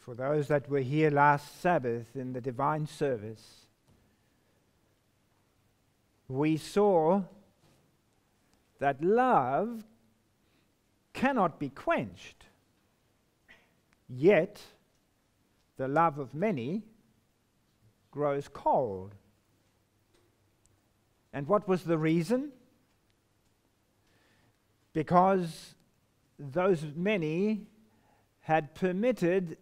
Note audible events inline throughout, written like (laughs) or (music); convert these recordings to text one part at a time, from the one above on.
for those that were here last Sabbath in the divine service, we saw that love cannot be quenched. Yet, the love of many grows cold. And what was the reason? Because those many had permitted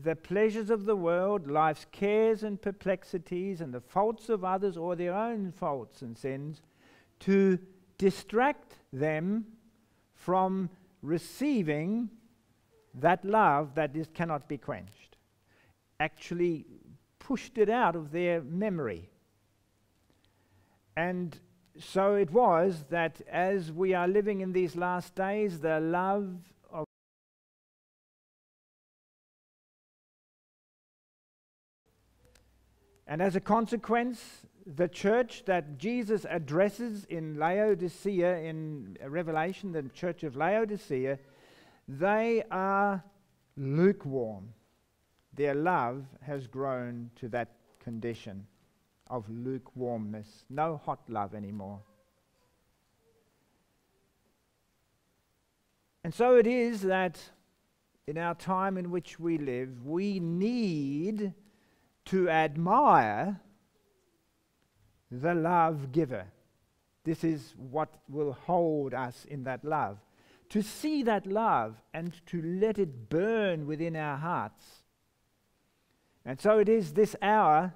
the pleasures of the world, life's cares and perplexities, and the faults of others or their own faults and sins to distract them from receiving that love that is, cannot be quenched. Actually, pushed it out of their memory. And so it was that as we are living in these last days, the love And as a consequence, the church that Jesus addresses in Laodicea, in Revelation, the church of Laodicea, they are lukewarm. Their love has grown to that condition of lukewarmness. No hot love anymore. And so it is that in our time in which we live, we need to admire the love giver. This is what will hold us in that love. To see that love and to let it burn within our hearts. And so it is this hour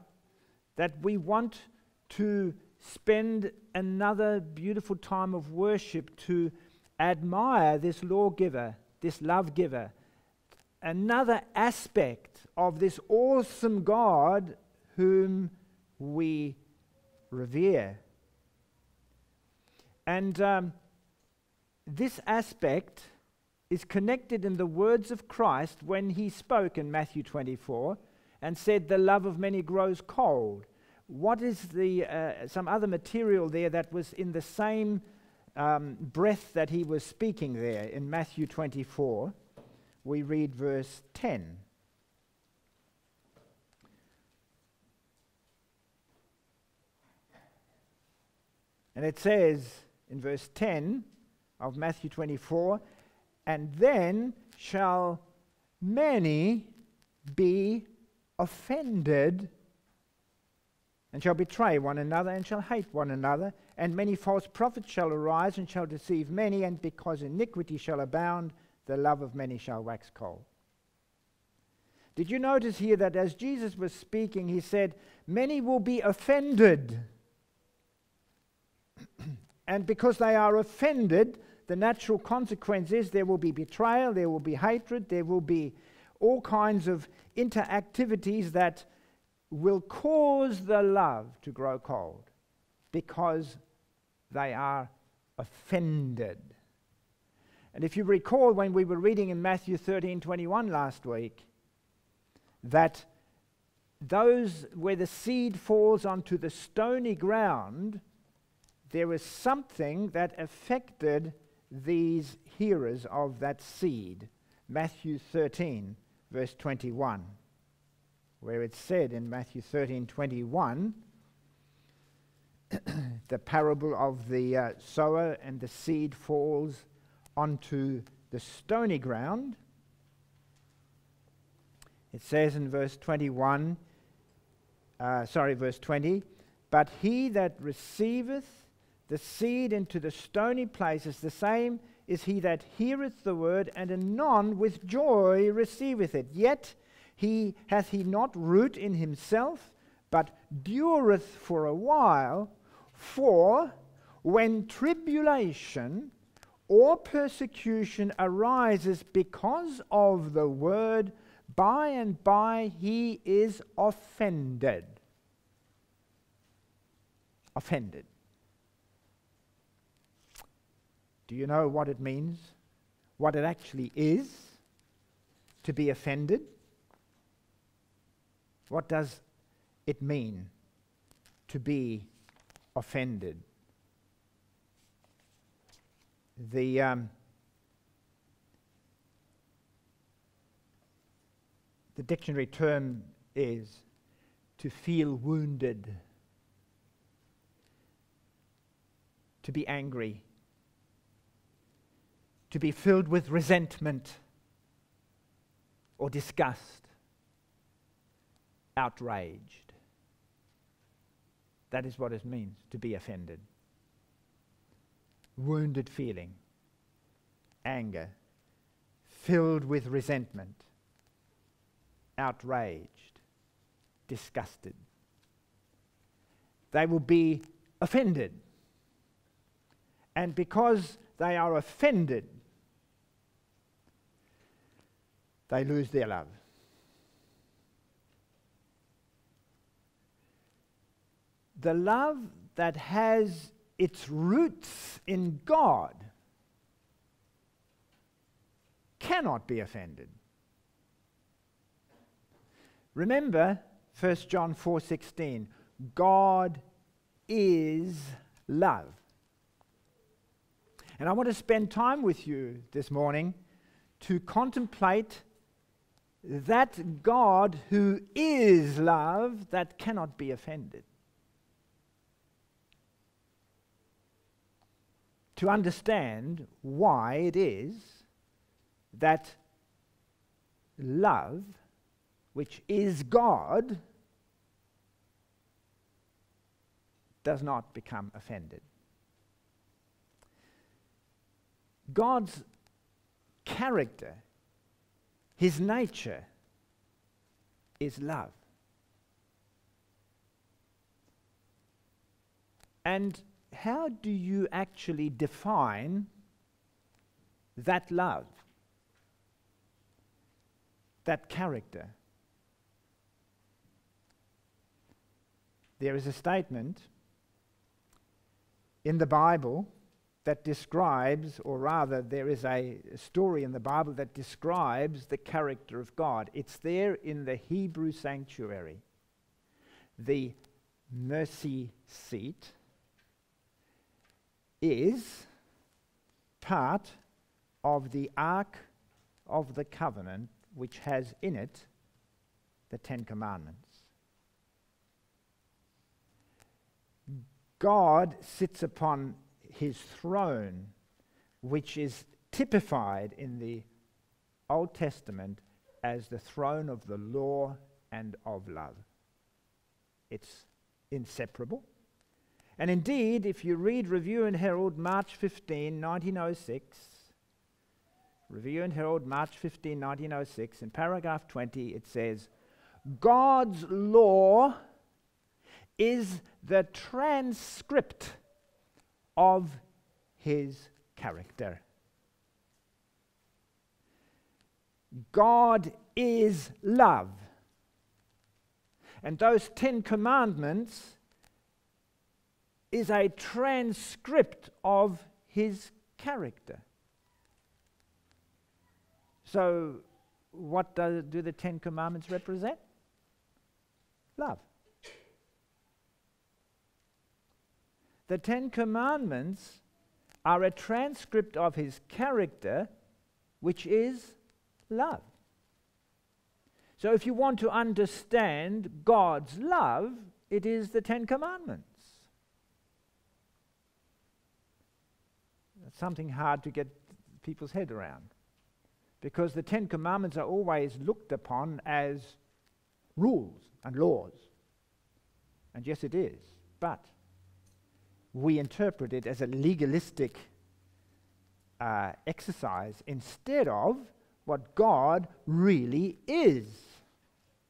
that we want to spend another beautiful time of worship to admire this lawgiver, this love giver, another aspect of this awesome God whom we revere. And um, this aspect is connected in the words of Christ when he spoke in Matthew 24 and said, The love of many grows cold. What is the, uh, some other material there that was in the same um, breath that he was speaking there in Matthew 24? We read verse 10. And it says in verse 10 of Matthew 24, and then shall many be offended and shall betray one another and shall hate one another, and many false prophets shall arise and shall deceive many, and because iniquity shall abound, the love of many shall wax cold. Did you notice here that as Jesus was speaking, he said, Many will be offended. (clears throat) and because they are offended, the natural consequence is there will be betrayal, there will be hatred, there will be all kinds of interactivities that will cause the love to grow cold because they are offended. And if you recall when we were reading in Matthew 13 21 last week, that those where the seed falls onto the stony ground there was something that affected these hearers of that seed. Matthew 13, verse 21, where it said in Matthew 13, 21, (clears throat) the parable of the uh, sower and the seed falls onto the stony ground. It says in verse 21, uh, sorry, verse 20, but he that receiveth the seed into the stony places, the same is he that heareth the word, and anon with joy receiveth it. Yet he hath he not root in himself, but dureth for a while. For when tribulation or persecution arises because of the word, by and by he is offended. Offended. Do you know what it means? What it actually is to be offended? What does it mean to be offended? The um, The dictionary term is to feel wounded, to be angry, to be filled with resentment or disgust, outraged. That is what it means to be offended. Wounded feeling, anger, filled with resentment, outraged, disgusted. They will be offended. And because they are offended, they lose their love. The love that has its roots in God cannot be offended. Remember 1 John 4:16, God is love. And I want to spend time with you this morning to contemplate that God who is love that cannot be offended. To understand why it is that love, which is God, does not become offended. God's character, his nature, is love. And how do you actually define that love, that character? There is a statement in the Bible that describes, or rather, there is a story in the Bible that describes the character of God. It's there in the Hebrew sanctuary. The mercy seat is part of the Ark of the Covenant, which has in it the Ten Commandments. God sits upon his throne, which is typified in the Old Testament as the throne of the law and of love. It's inseparable. And indeed, if you read Review and Herald, March 15, 1906, Review and Herald, March 15, 1906, in paragraph 20, it says, God's law is the transcript of his character. God is love. And those Ten Commandments is a transcript of his character. So, what do, do the Ten Commandments represent? Love. The Ten Commandments are a transcript of his character, which is love. So, if you want to understand God's love, it is the Ten Commandments. That's something hard to get people's head around. Because the Ten Commandments are always looked upon as rules and laws. And yes, it is. But we interpret it as a legalistic uh, exercise instead of what God really is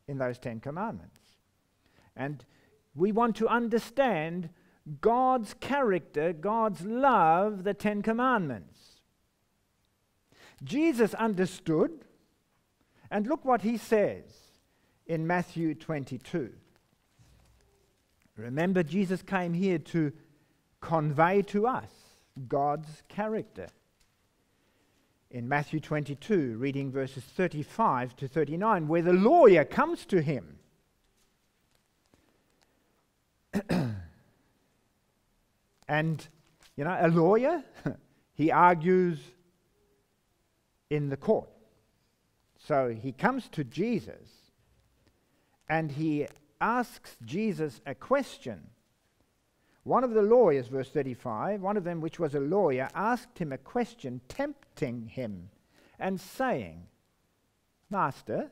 in those Ten Commandments. And we want to understand God's character, God's love, the Ten Commandments. Jesus understood, and look what he says in Matthew 22. Remember, Jesus came here to convey to us God's character. In Matthew 22, reading verses 35 to 39, where the lawyer comes to him. (clears throat) and, you know, a lawyer, (laughs) he argues in the court. So he comes to Jesus and he asks Jesus a question. One of the lawyers, verse 35, one of them, which was a lawyer, asked him a question, tempting him, and saying, Master,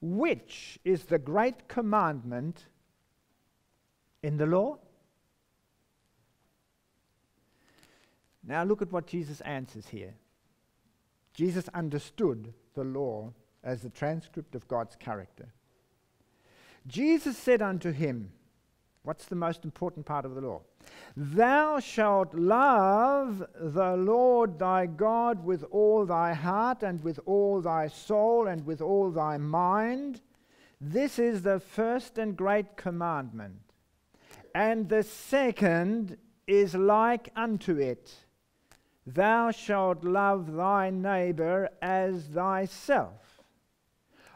which is the great commandment in the law? Now look at what Jesus answers here. Jesus understood the law as the transcript of God's character. Jesus said unto him, What's the most important part of the law? Thou shalt love the Lord thy God with all thy heart and with all thy soul and with all thy mind. This is the first and great commandment. And the second is like unto it Thou shalt love thy neighbor as thyself.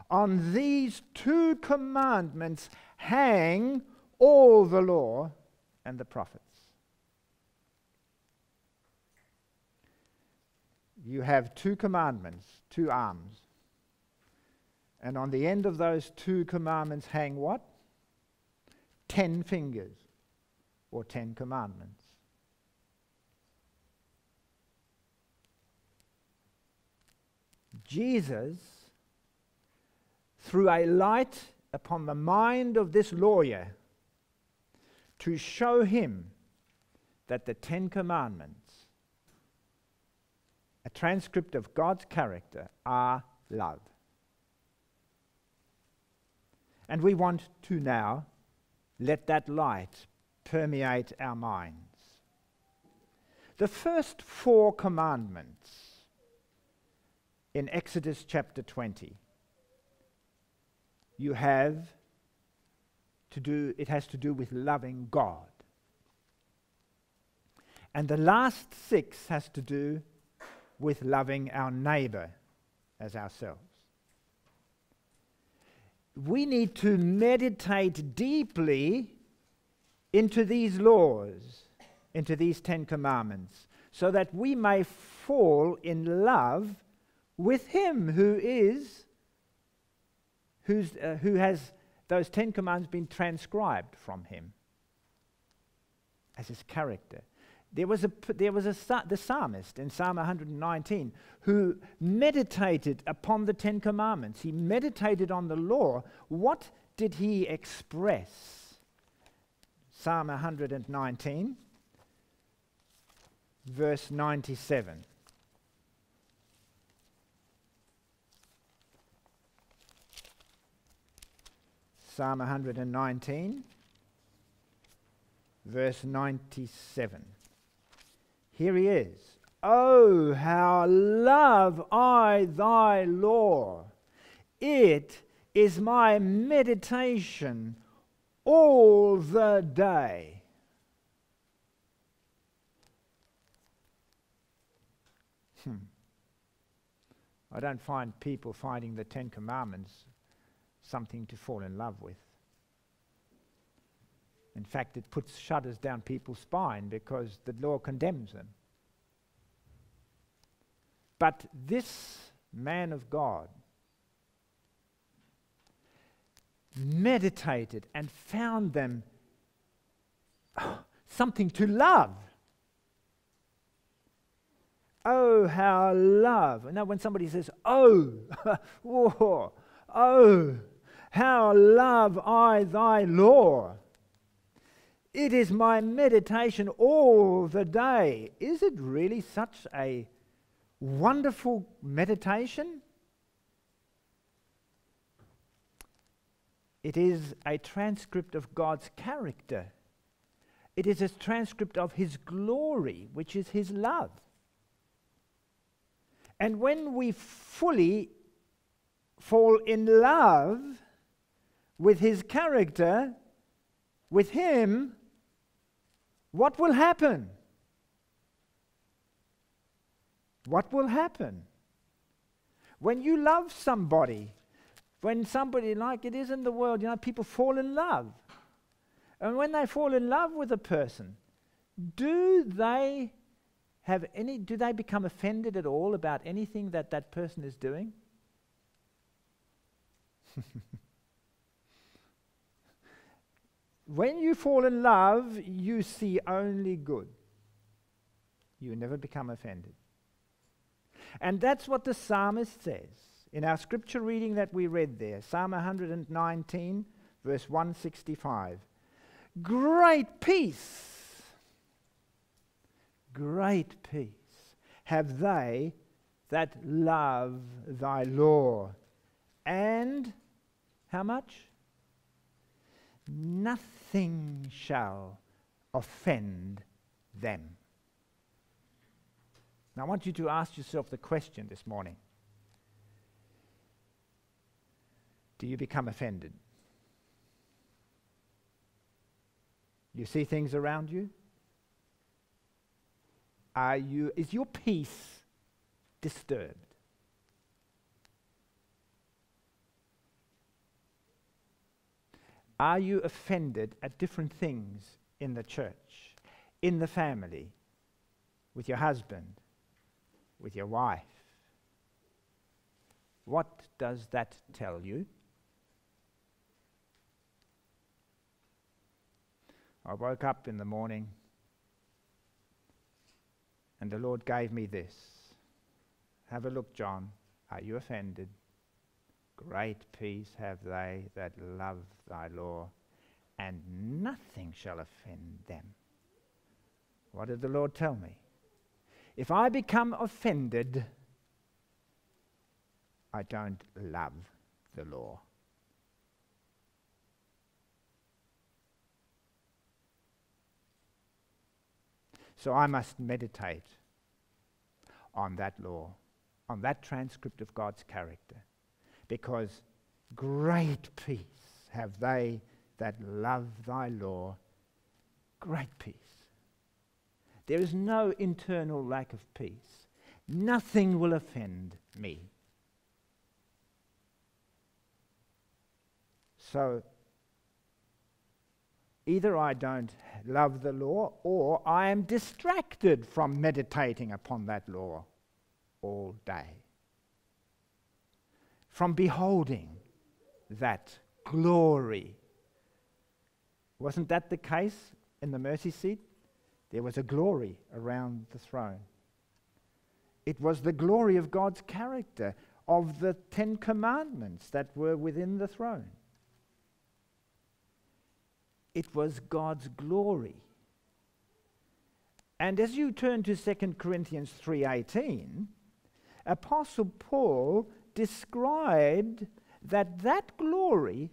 On these two commandments hang all the law and the prophets. You have two commandments, two arms. And on the end of those two commandments hang what? Ten fingers, or ten commandments. Jesus, threw a light upon the mind of this lawyer, to show him that the Ten Commandments, a transcript of God's character, are love. And we want to now let that light permeate our minds. The first four commandments in Exodus chapter 20, you have to do, it has to do with loving God. And the last six has to do with loving our neighbor as ourselves. We need to meditate deeply into these laws, into these Ten Commandments, so that we may fall in love with Him who is, who's, uh, who has those Ten Commandments been transcribed from him as his character. There was, a, there was a, the psalmist in Psalm 119 who meditated upon the Ten Commandments. He meditated on the law. What did he express? Psalm 119, verse 97. Psalm 119, verse 97. Here he is. Oh, how love I thy law! It is my meditation all the day. Hmm. I don't find people finding the Ten Commandments something to fall in love with. In fact, it puts shudders down people's spine because the law condemns them. But this man of God meditated and found them oh, (sighs) something to love. Oh, how love. Now, when somebody says, oh, (laughs) whoa, oh, how love I thy law. It is my meditation all the day. Is it really such a wonderful meditation? It is a transcript of God's character. It is a transcript of His glory, which is His love. And when we fully fall in love with his character, with him, what will happen? What will happen? When you love somebody, when somebody, like it is in the world, you know, people fall in love. And when they fall in love with a person, do they have any, do they become offended at all about anything that that person is doing? (laughs) when you fall in love, you see only good. You never become offended. And that's what the psalmist says in our scripture reading that we read there Psalm 119, verse 165. Great peace, great peace have they that love thy law. And how much? Nothing shall offend them. Now, I want you to ask yourself the question this morning Do you become offended? You see things around you? Are you, is your peace disturbed? Are you offended at different things in the church, in the family, with your husband, with your wife? What does that tell you? I woke up in the morning and the Lord gave me this. Have a look, John. Are you offended? Great peace have they that love thy law, and nothing shall offend them. What did the Lord tell me? If I become offended, I don't love the law. So I must meditate on that law, on that transcript of God's character, because great peace have they that love thy law. Great peace. There is no internal lack of peace. Nothing will offend me. So Either I don't love the law or I am distracted from meditating upon that law all day. From beholding that glory. Wasn't that the case in the mercy seat? There was a glory around the throne. It was the glory of God's character, of the Ten Commandments that were within the throne it was God's glory. And as you turn to 2 Corinthians 3:18, Apostle Paul described that that glory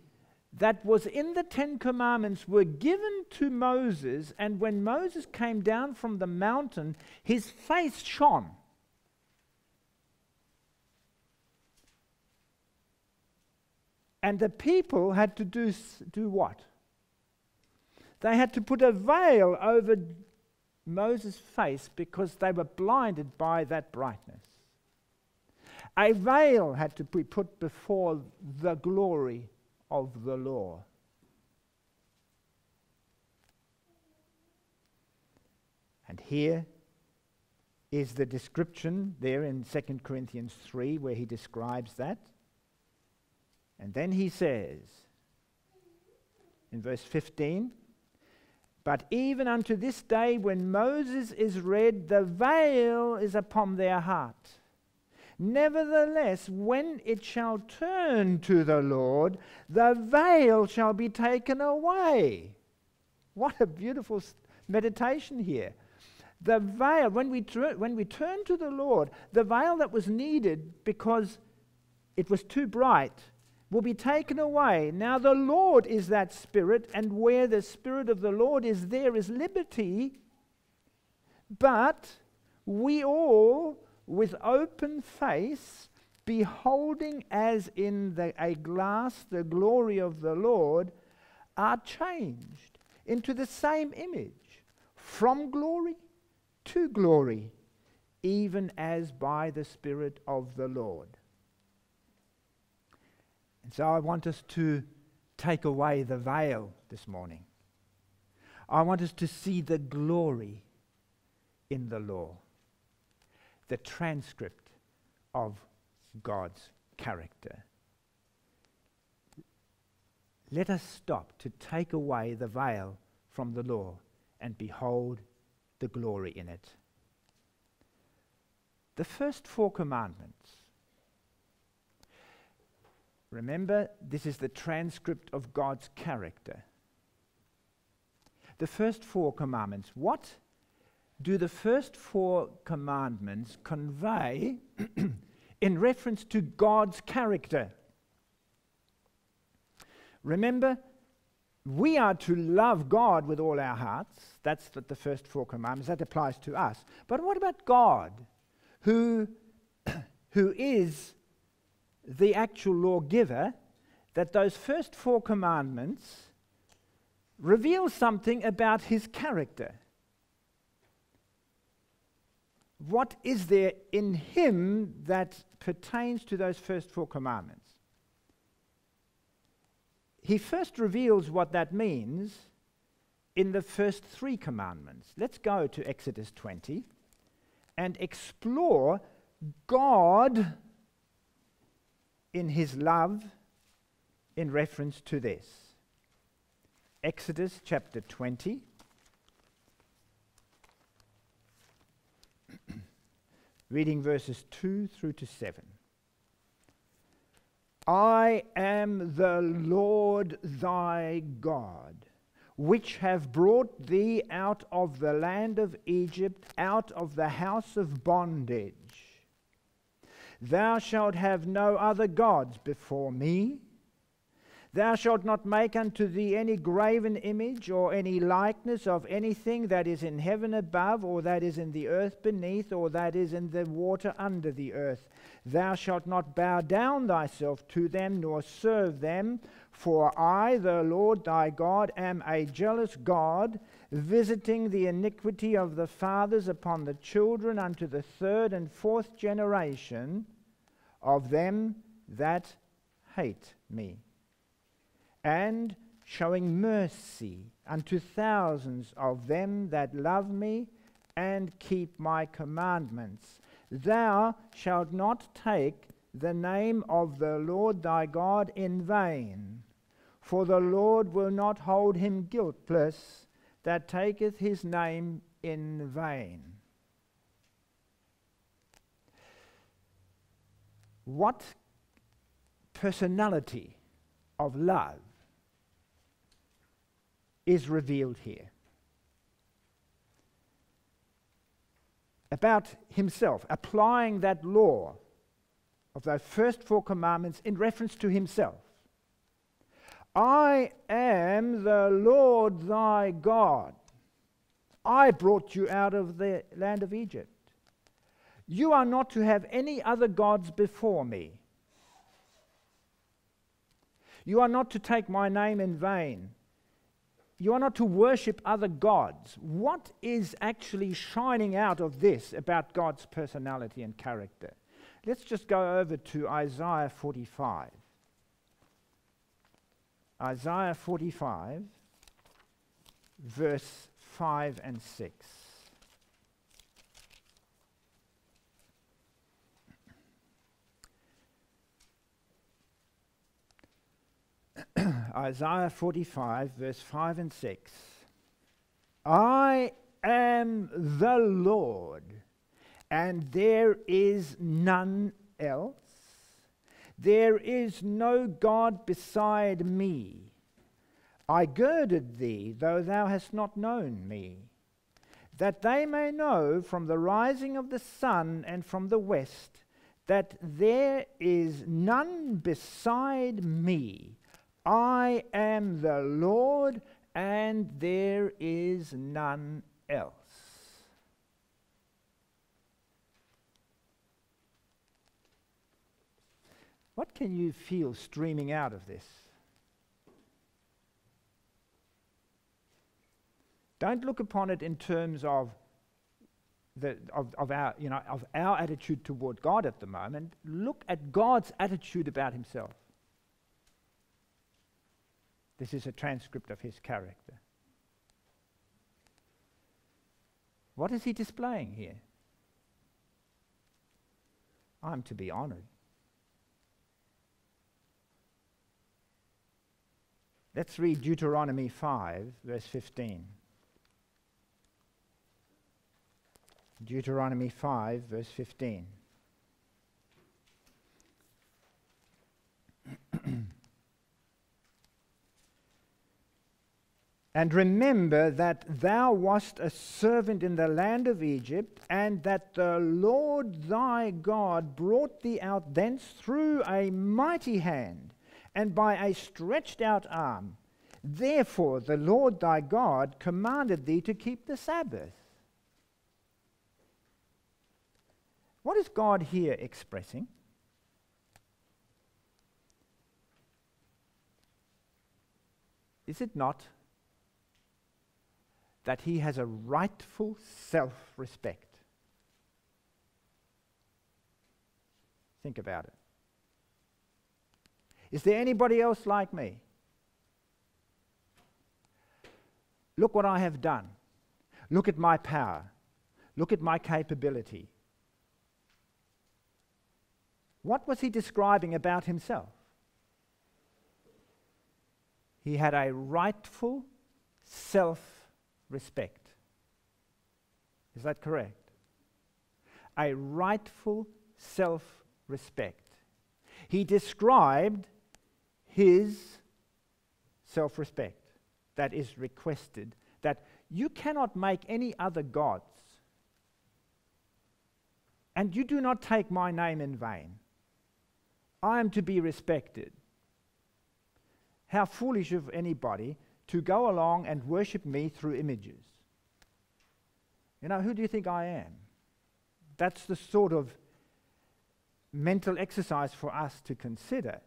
that was in the 10 commandments were given to Moses and when Moses came down from the mountain his face shone and the people had to do do what they had to put a veil over Moses' face because they were blinded by that brightness. A veil had to be put before the glory of the law. And here is the description there in 2 Corinthians 3 where he describes that. And then he says in verse 15, but even unto this day, when Moses is read, the veil is upon their heart. Nevertheless, when it shall turn to the Lord, the veil shall be taken away. What a beautiful meditation here. The veil, when we, when we turn to the Lord, the veil that was needed because it was too bright will be taken away. Now, the Lord is that Spirit, and where the Spirit of the Lord is, there is liberty. But we all, with open face, beholding as in the, a glass the glory of the Lord, are changed into the same image, from glory to glory, even as by the Spirit of the Lord. And so I want us to take away the veil this morning. I want us to see the glory in the law, the transcript of God's character. let us stop to take away the veil from the law and behold the glory in it. The first four commandments. Remember, this is the transcript of God's character. The first four commandments. What do the first four commandments convey (clears throat) in reference to God's character? Remember, we are to love God with all our hearts. That's the, the first four commandments. That applies to us. But what about God, who, (clears throat) who is the actual lawgiver? That those first four commandments reveal something about his character. What is there in him that pertains to those first four commandments? he first reveals what that means in the first three commandments. Let's go to Exodus 20 and explore God in his love in reference to this. Exodus chapter 20. Reading verses 2 through to 7. I am the Lord thy God, which have brought thee out of the land of Egypt, out of the house of bondage. Thou shalt have no other gods before me. Thou shalt not make unto thee any graven image or any likeness of anything that is in heaven above, or that is in the earth beneath, or that is in the water under the earth. Thou shalt not bow down thyself to them, nor serve them. For I, the Lord thy God, am a jealous God, visiting the iniquity of the fathers upon the children unto the third and fourth generation of them that hate me and showing mercy unto thousands of them that love me and keep my commandments. Thou shalt not take the name of the Lord thy God in vain, for the Lord will not hold him guiltless that taketh his name in vain. What personality of love is revealed here. About himself, applying that law of those first four commandments in reference to himself. I am the Lord thy God. I brought you out of the land of Egypt. You are not to have any other gods before me. You are not to take my name in vain. You are not to worship other gods. What is actually shining out of this about God's personality and character? Let's just go over to Isaiah 45. Isaiah 45, verse 5 and 6. (clears throat) Isaiah 45, verse 5 and 6. I am the Lord, and there is none else. There is no God beside me. I girded thee, though thou hast not known me, that they may know from the rising of the sun and from the west that there is none beside me. I am the Lord, and there is none else. What can you feel streaming out of this? Don't look upon it in terms of, the, of, of, our, you know, of our attitude toward God at the moment. Look at God's attitude about himself. This is a transcript of his character. What is he displaying here? I'm to be honored. Let's read Deuteronomy 5, verse 15. Deuteronomy 5, verse 15. And remember that thou wast a servant in the land of Egypt, and that the Lord thy God brought thee out thence through a mighty hand and by a stretched out arm. Therefore the Lord thy God commanded thee to keep the Sabbath. What is God here expressing? Is it not that he has a rightful self respect. Think about it. Is there anybody else like me? Look what I have done. Look at my power. Look at my capability. What was he describing about himself? He had a rightful self respect. Is that correct? A rightful self respect. He described his self respect that is requested, that you cannot make any other gods, and you do not take my name in vain. I am to be respected. How foolish of anybody to go along and worship me through images. You know, who do you think I am? That's the sort of mental exercise for us to consider.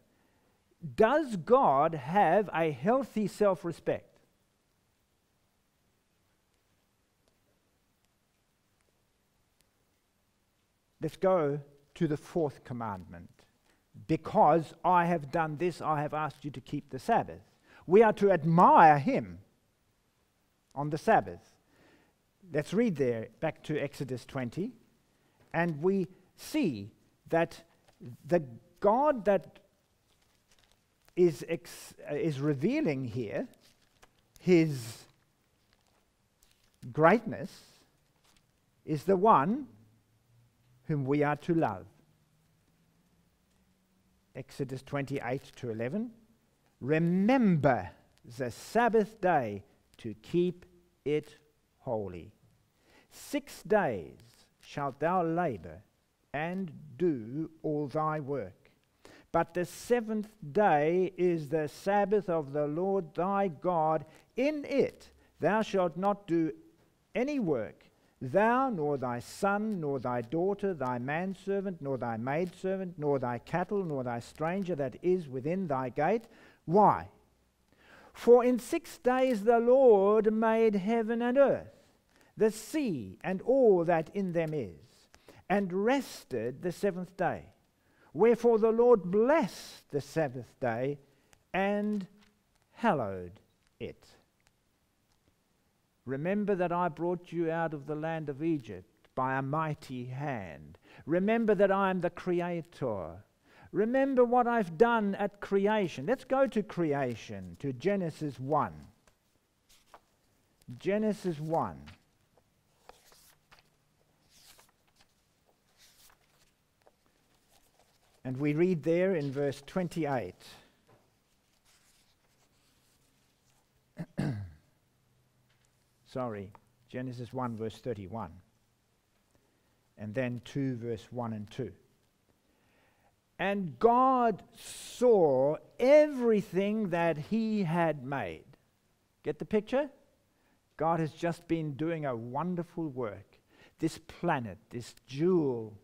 Does God have a healthy self respect? Let's go to the fourth commandment. Because I have done this, I have asked you to keep the Sabbath. We are to admire him on the Sabbath. Let's read there back to Exodus 20, and we see that the God that is, uh, is revealing here his greatness is the one whom we are to love. Exodus 28 to 11. Remember the Sabbath day to keep it holy. Six days shalt thou labor and do all thy work. But the seventh day is the Sabbath of the Lord thy God. In it thou shalt not do any work, thou, nor thy son, nor thy daughter, thy manservant, nor thy maidservant, nor thy cattle, nor thy stranger that is within thy gate why? For in six days the Lord made heaven and earth, the sea, and all that in them is, and rested the seventh day. Wherefore the Lord blessed the Sabbath day and hallowed it. Remember that I brought you out of the land of Egypt by a mighty hand. Remember that I am the Creator Remember what I've done at creation. Let's go to creation, to Genesis 1. Genesis 1. And we read there in verse 28. (clears throat) Sorry, Genesis 1, verse 31. And then 2, verse 1 and 2. And God saw everything that He had made. Get the picture? God has just been doing a wonderful work. This planet, this jewel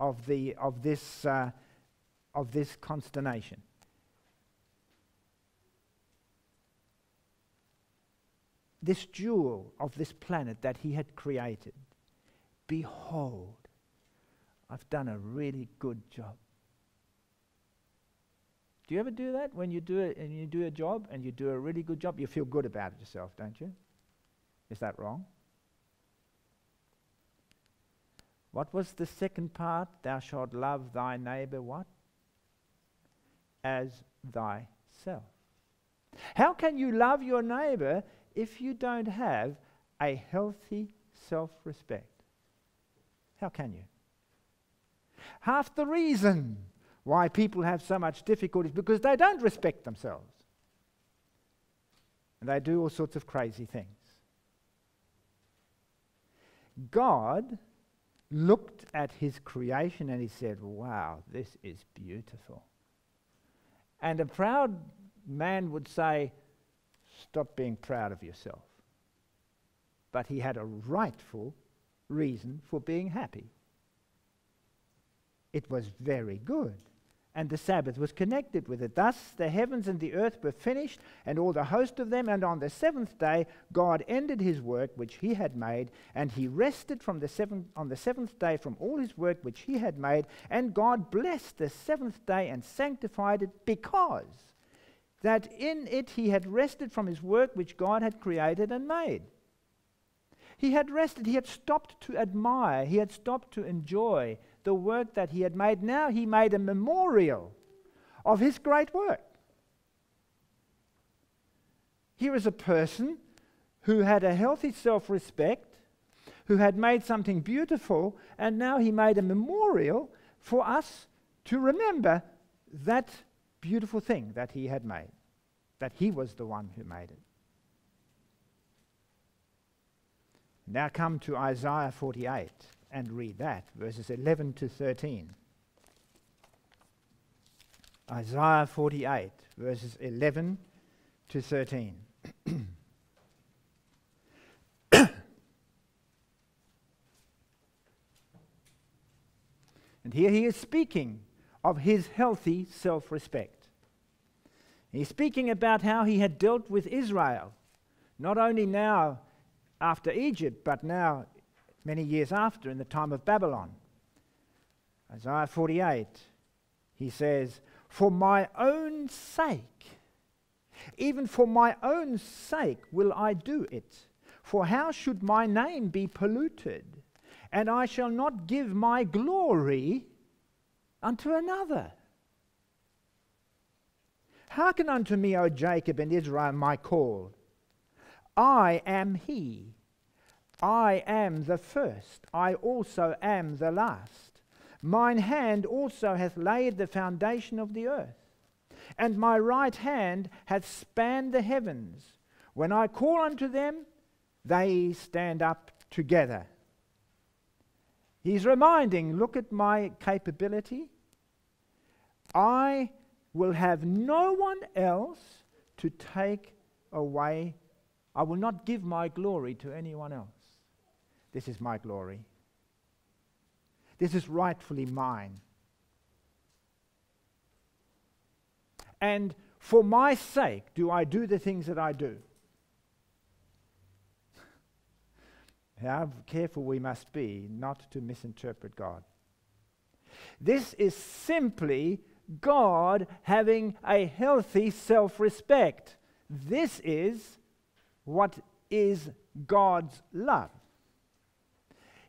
of, the, of, this, uh, of this consternation. This jewel of this planet that He had created. Behold, I've done a really good job. Do you ever do that when you do it and you do a job and you do a really good job? You feel good about it yourself, don't you? Is that wrong? What was the second part? Thou shalt love thy neighbor what? As thyself. How can you love your neighbor if you don't have a healthy self respect? How can you? Half the reason why people have so much difficulty is because they don't respect themselves. And they do all sorts of crazy things. God looked at his creation and he said, Wow, this is beautiful. And a proud man would say, Stop being proud of yourself. But he had a rightful reason for being happy. It was very good and the Sabbath was connected with it. Thus the heavens and the earth were finished, and all the host of them. And on the seventh day, God ended his work which he had made, and he rested from the seventh, on the seventh day from all his work which he had made. And God blessed the seventh day and sanctified it, because that in it he had rested from his work which God had created and made. He had rested, he had stopped to admire, he had stopped to enjoy the work that he had made. Now he made a memorial of his great work. Here is a person who had a healthy self respect, who had made something beautiful, and now he made a memorial for us to remember that beautiful thing that he had made, that he was the one who made it. Now come to Isaiah 48 and read that, verses 11 to 13. Isaiah 48, verses 11 to 13. and here he is speaking of his healthy self respect. He's speaking about how he had dealt with Israel, not only now after Egypt, but now many years after in the time of Babylon. Isaiah 48, he says, For my own sake, even for my own sake will I do it. For how should my name be polluted? And I shall not give my glory unto another. Hearken unto me, O Jacob and Israel, my call. I am he. I am the first, I also am the last. Mine hand also hath laid the foundation of the earth, and my right hand hath spanned the heavens. When I call unto them, they stand up together. He's reminding, look at my capability. I will have no one else to take away. I will not give my glory to anyone else. This is my glory. This is rightfully mine. And for my sake do I do the things that I do. (laughs) How careful we must be not to misinterpret God. This is simply God having a healthy self respect. This is what is God's love.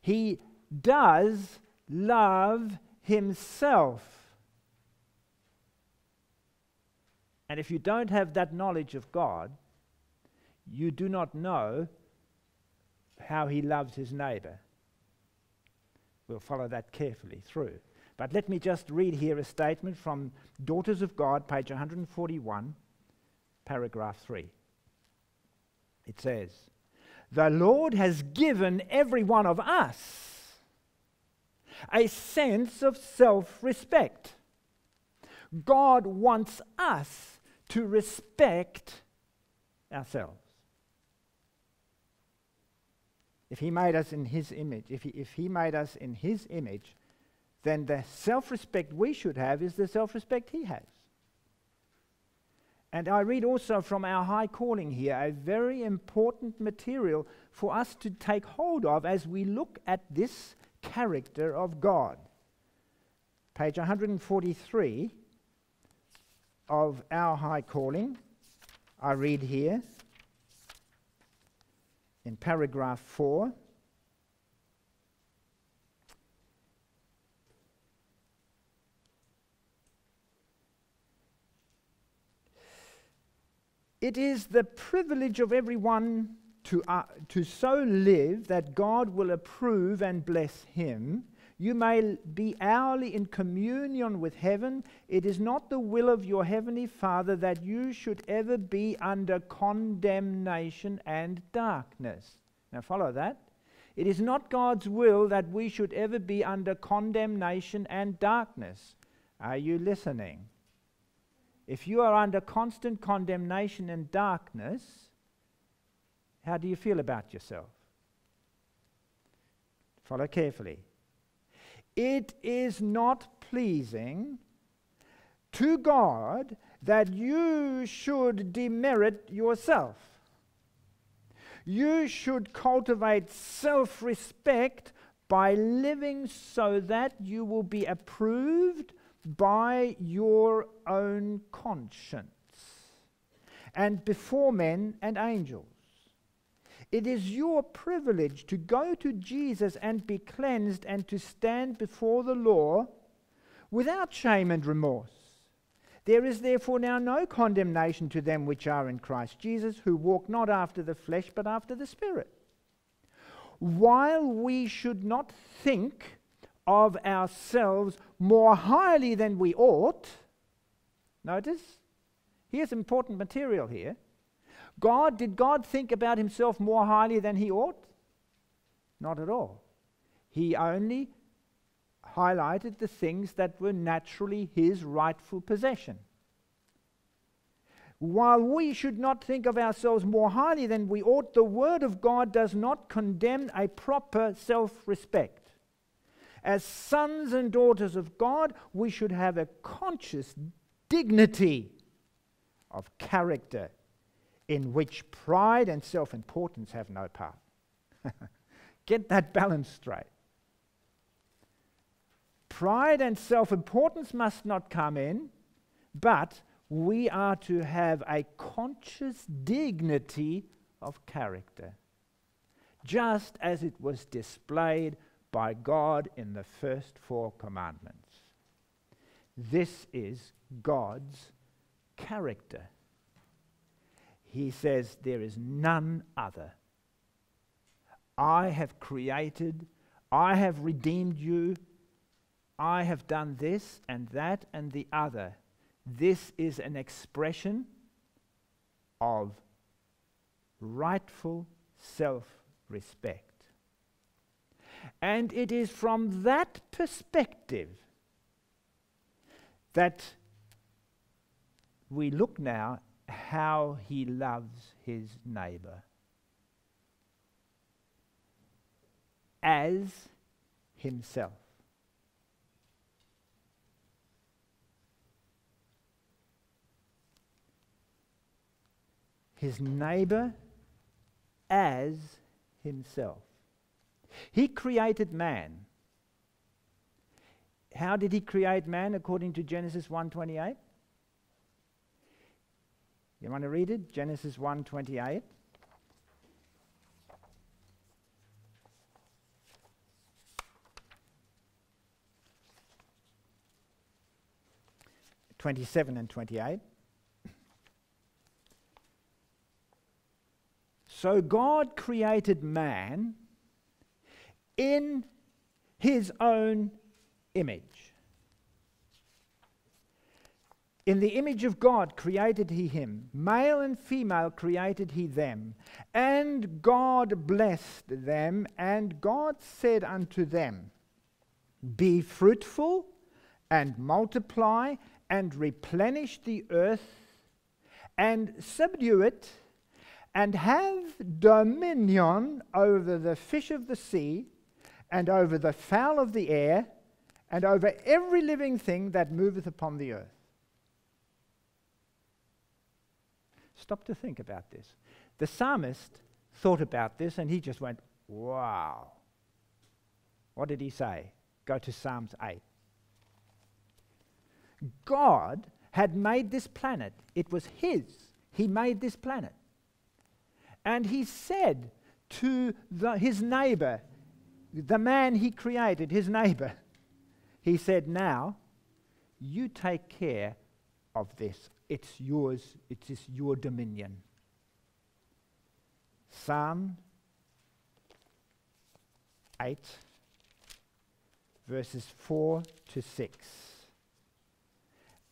He does love himself. And if you don't have that knowledge of God, you do not know how he loves his neighbor. We'll follow that carefully through. But let me just read here a statement from Daughters of God, page 141, paragraph 3. It says, the Lord has given every one of us a sense of self respect. God wants us to respect ourselves. If He made us in His image, if He, if he made us in His image, then the self respect we should have is the self respect He has. And I read also from our high calling here a very important material for us to take hold of as we look at this character of God. Page 143 of our high calling, I read here in paragraph 4. It is the privilege of everyone to, uh, to so live that God will approve and bless him. You may be hourly in communion with heaven. It is not the will of your heavenly Father that you should ever be under condemnation and darkness. Now, follow that. It is not God's will that we should ever be under condemnation and darkness. Are you listening? If you are under constant condemnation and darkness, how do you feel about yourself? Follow carefully. It is not pleasing to God that you should demerit yourself. You should cultivate self respect by living so that you will be approved by your own conscience and before men and angels. It is your privilege to go to Jesus and be cleansed and to stand before the law without shame and remorse. There is therefore now no condemnation to them which are in Christ Jesus, who walk not after the flesh, but after the Spirit. While we should not think of ourselves more highly than we ought. Notice, here's important material here. God, did God think about himself more highly than he ought? Not at all. He only highlighted the things that were naturally his rightful possession. While we should not think of ourselves more highly than we ought, the Word of God does not condemn a proper self respect. As sons and daughters of God, we should have a conscious dignity of character in which pride and self importance have no part. (laughs) Get that balance straight. Pride and self importance must not come in, but we are to have a conscious dignity of character, just as it was displayed by God in the first four commandments. This is God's character. He says, There is none other. I have created, I have redeemed you, I have done this and that and the other. This is an expression of rightful self respect. And it is from that perspective that we look now how he loves his neighbor as himself. His neighbor as himself. He created man. How did he create man according to Genesis 1:28? You want to read it? Genesis 1:28. Twenty-seven and twenty-eight. So God created man in his own image. In the image of God created he him, male and female created he them. And God blessed them, and God said unto them, Be fruitful and multiply and replenish the earth and subdue it and have dominion over the fish of the sea and over the fowl of the air, and over every living thing that moveth upon the earth. Stop to think about this. The psalmist thought about this and he just went, wow. What did he say? Go to Psalms 8. God had made this planet, it was His. He made this planet. And He said to the, his neighbor, the man he created, his neighbor, he said, Now, you take care of this it's yours, it is your dominion. Psalm 8, verses 4 to 6.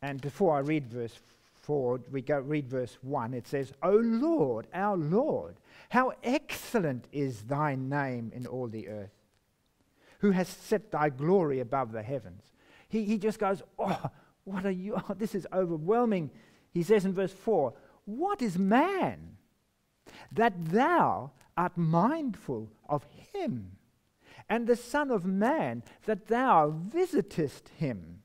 And before I read verse 4, we go read verse 1. It says, O Lord, our Lord, how excellent is thy name in all the earth, who has set thy glory above the heavens. He, he just goes, Oh, what are you? (laughs) Oh, this is overwhelming. He says in verse 4, What is man that thou art mindful of him? And the Son of Man that thou visitest him?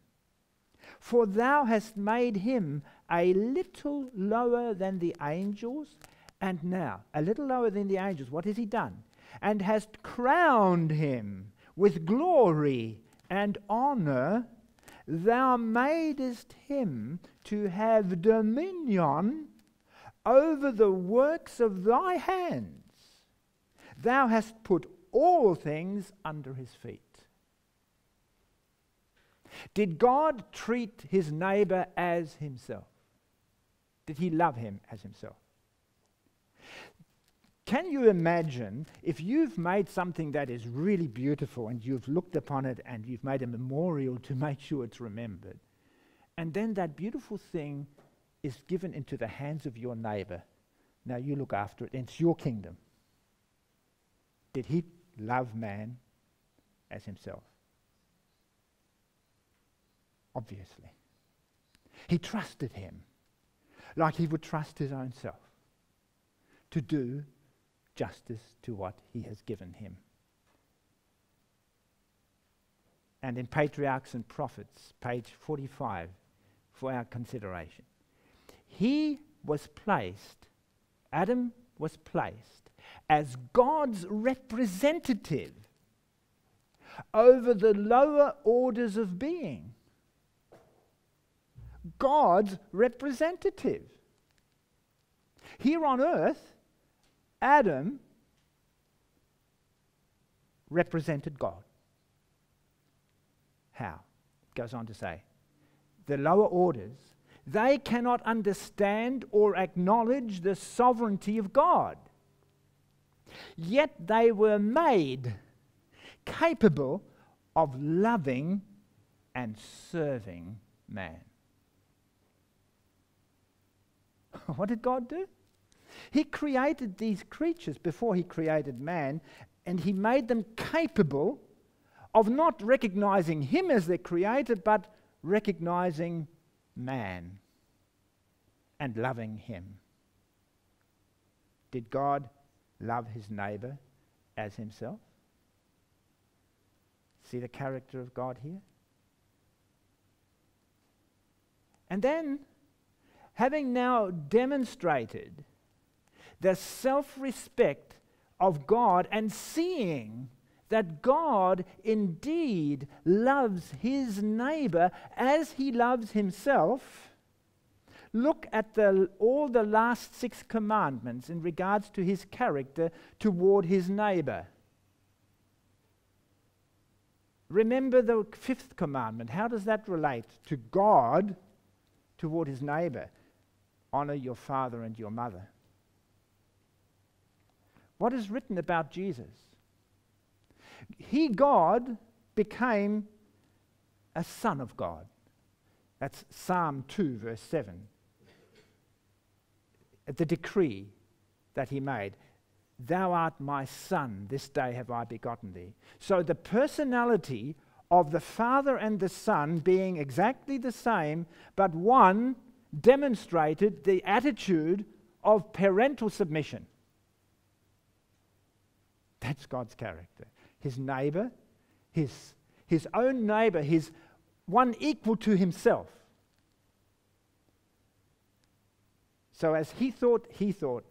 For thou hast made him a little lower than the angels. And now, a little lower than the angels, what has he done? And hast crowned him with glory and honor. Thou madest him to have dominion over the works of thy hands. Thou hast put all things under his feet. Did God treat his neighbor as himself? Did he love him as himself? Can you imagine if you've made something that is really beautiful and you've looked upon it and you've made a memorial to (laughs) make sure it's remembered, and then that beautiful thing is given into the hands of your neighbor? Now you look after it, and it's your kingdom. Did he love man as himself? Obviously. He trusted him like he would trust his own self to do justice to what he has given him. And in Patriarchs and Prophets, page 45, for our consideration, he was placed, Adam was placed as God's representative over the lower orders of being. God's representative. Here on earth, Adam represented God. How? It goes on to say, the lower orders, they cannot understand or acknowledge the sovereignty of God. Yet they were made capable of loving and serving man. (laughs) what did God do? He created these creatures before he created man, and he made them capable of not recognizing him as their creator, but recognizing man and loving him. Did God love his neighbor as himself? See the character of God here? And then having now demonstrated the self respect of God and seeing that God indeed loves his neighbor as he loves himself, look at the, all the last six commandments in regards to his character toward his neighbor. Remember the fifth commandment. How does that relate to God toward his neighbor? honor your father and your mother. What is written about Jesus? He, God, became a son of God. That's Psalm 2, verse 7. The decree that he made Thou art my son, this day have I begotten thee. So the personality of the Father and the Son being exactly the same, but one demonstrated the attitude of parental submission. That's God's character. His neighbor, his, his own neighbor, his one equal to himself. So as he thought, he thought.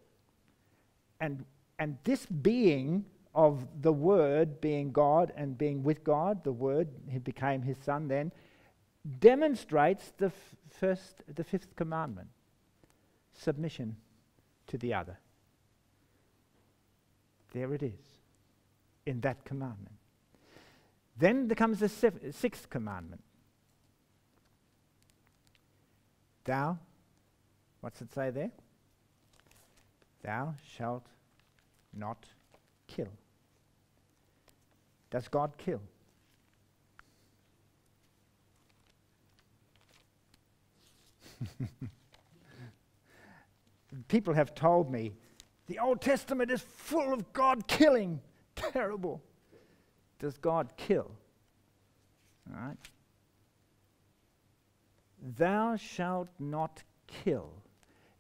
And, and this being of the Word being God and being with God, the Word, he became his son then, demonstrates the first, the fifth commandment submission to the other. There it is, in that commandment. Then there comes the sixth commandment Thou What's it say there? Thou shalt not kill. Does God kill? (laughs) People have told me the Old Testament is full of God killing. Terrible. Does God kill? All right. Thou shalt not kill.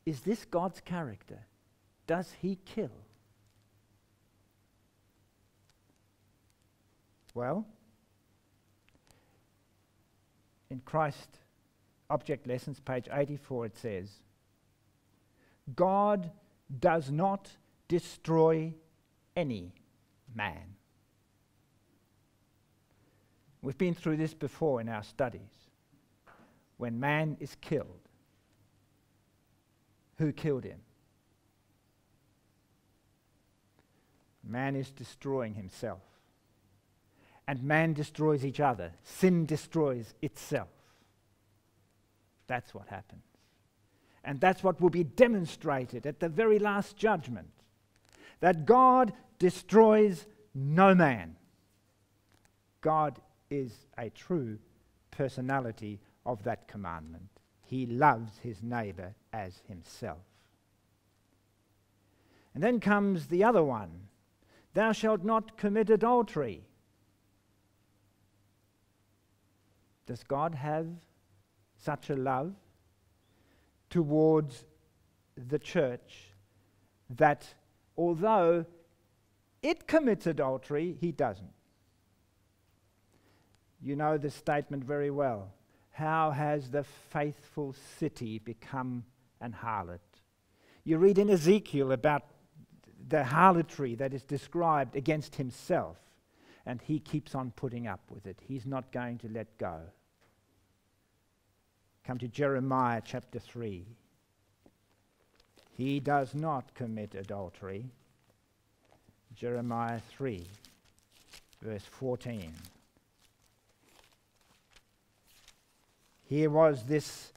Is this God's character? Does he kill? Well, in Christ Object Lessons, page 84, it says, God does not destroy any man. We've been through this before in our studies. When man is killed, who killed him? Man is destroying himself. And man destroys each other. Sin destroys itself. That's what happens. And that's what will be demonstrated at the very last judgment that God destroys no man. God is a true personality of that commandment. He loves his neighbor as himself. And then comes the other one Thou shalt not commit adultery. Does God have such a love towards the church that although it commits adultery, he doesn't? You know this statement very well. How has the faithful city become an harlot? You read in Ezekiel about the harlotry that is described against himself, and he keeps on putting up with it. He's not going to let go. Come to Jeremiah chapter 3. He does not commit adultery. Jeremiah 3, verse 14. Here was this,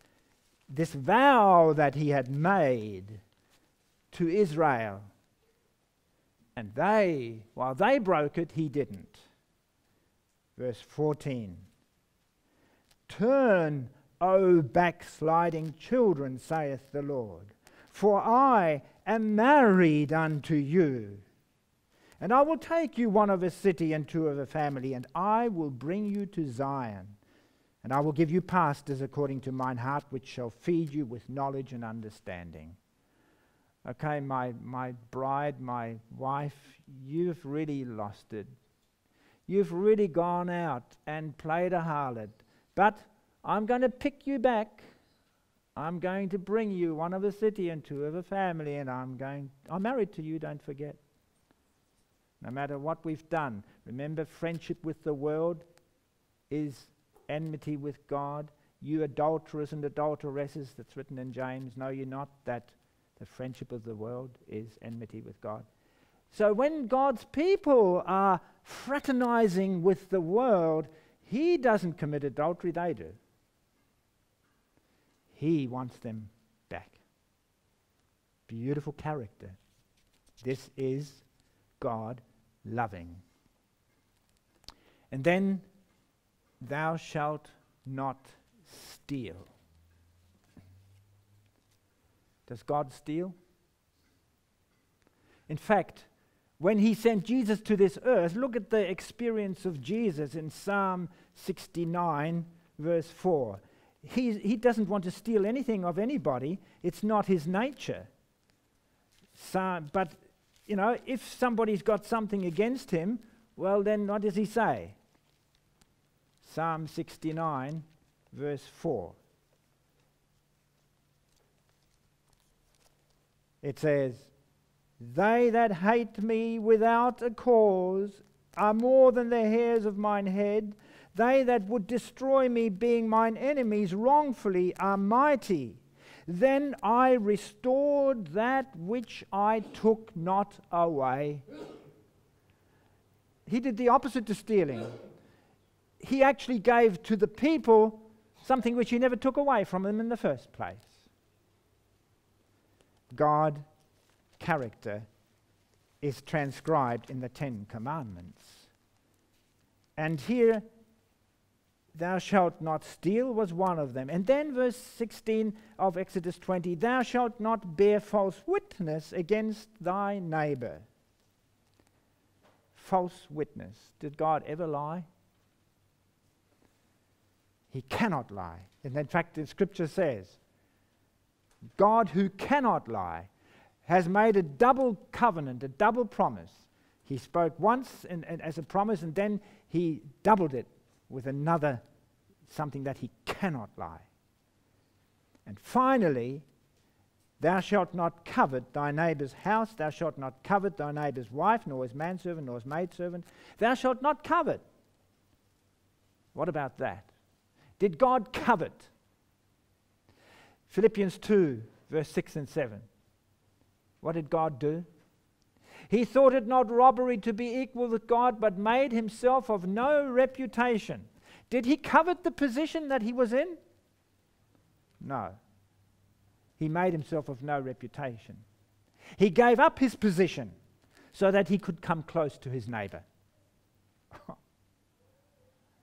this vow that he had made to Israel and they, while they broke it, he didn't. Verse 14 Turn, O backsliding children, saith the Lord, for I am married unto you. And I will take you one of a city and two of a family, and I will bring you to Zion. And I will give you pastors according to mine heart, which shall feed you with knowledge and understanding okay, my, my bride, my wife, you've really lost it. You've really gone out and played a harlot. But I'm going to pick you back. I'm going to bring you one of a city and two of a family, and I'm going, I'm married to you, don't forget. No matter what we've done, remember, friendship with the world is enmity with God. You adulterers and adulteresses, that's written in James, know you not that the friendship of the world is enmity with God. So when God's people are fraternizing with the world, He doesn't commit adultery, they do. He wants them back. Beautiful character. This is God loving. And then, thou shalt not steal. Does God steal? In fact, when he sent Jesus to this earth, look at the experience of Jesus in Psalm 69, verse 4. He, he doesn't want to steal anything of anybody, it's not his nature. So, but, you know, if somebody's got something against him, well, then what does he say? Psalm 69, verse 4. It says, They that hate me without a cause are more than the hairs of mine head. They that would destroy me, being mine enemies wrongfully, are mighty. Then I restored that which I took not away. He did the opposite to stealing. He actually gave to the people something which he never took away from them in the first place. God character is transcribed in the Ten Commandments. And here, thou shalt not steal was one of them. And then, verse 16 of Exodus 20 thou shalt not bear false witness against thy neighbor. False witness. Did God ever lie? He cannot lie. And in fact, the scripture says, God who cannot lie has made a double covenant, a double promise. He spoke once as a promise, and then he doubled it with another something that he cannot lie. And finally, thou shalt not covet thy neighbour's house, thou shalt not covet thy neighbour's wife, nor his manservant, nor his maidservant. Thou shalt not covet. What about that? Did God covet? Philippians 2, verse 6 and 7. What did God do? He thought it not robbery to be equal with God, but made himself of no reputation. Did he covet the position that he was in? No. He made himself of no reputation. He gave up his position so that he could come close to his neighbor. (laughs)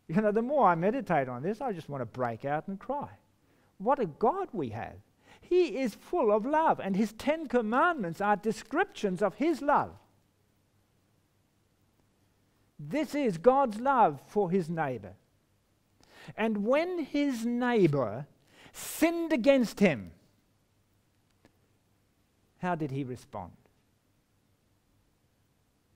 you know, the more I meditate on this, I just want to break out and cry. What a God we have. He is full of love, and his Ten Commandments are descriptions of his love. This is God's love for his neighbor. And when his neighbor sinned against him, how did he respond?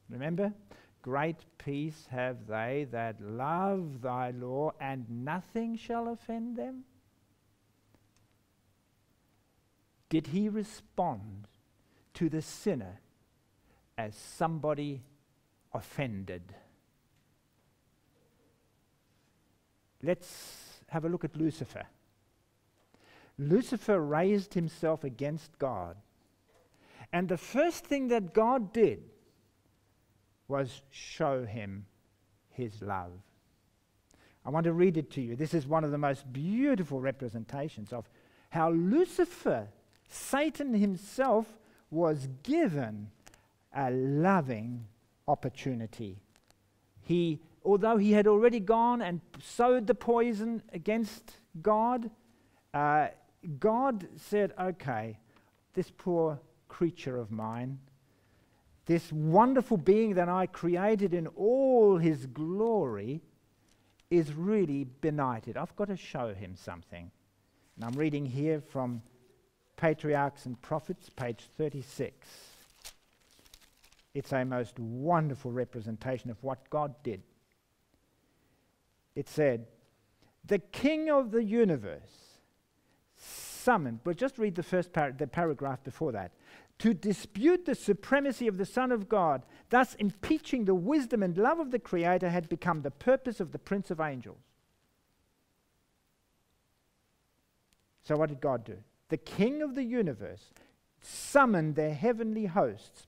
Remember? Great peace have they that love thy law, and nothing shall offend them. Did he respond to the sinner as somebody offended? Let's have a look at Lucifer. Lucifer raised himself against God. And the first thing that God did was show him his love. I want to read it to you. This is one of the most beautiful representations of how Lucifer, Satan himself, was given a loving opportunity. He although he had already gone and sowed the poison against God, uh, God said, Okay, this poor creature of mine, this wonderful being that I created in all his glory, is really benighted. I've got to show him something. And I'm reading here from Patriarchs and Prophets, page 36. It's a most wonderful representation of what God did it said, The king of the universe summoned, but just read the first par- the paragraph before that, to dispute the supremacy of the Son of God, thus impeaching the wisdom and love of the Creator, had become the purpose of the Prince of Angels. So, what did God do? The King of the universe summoned their heavenly hosts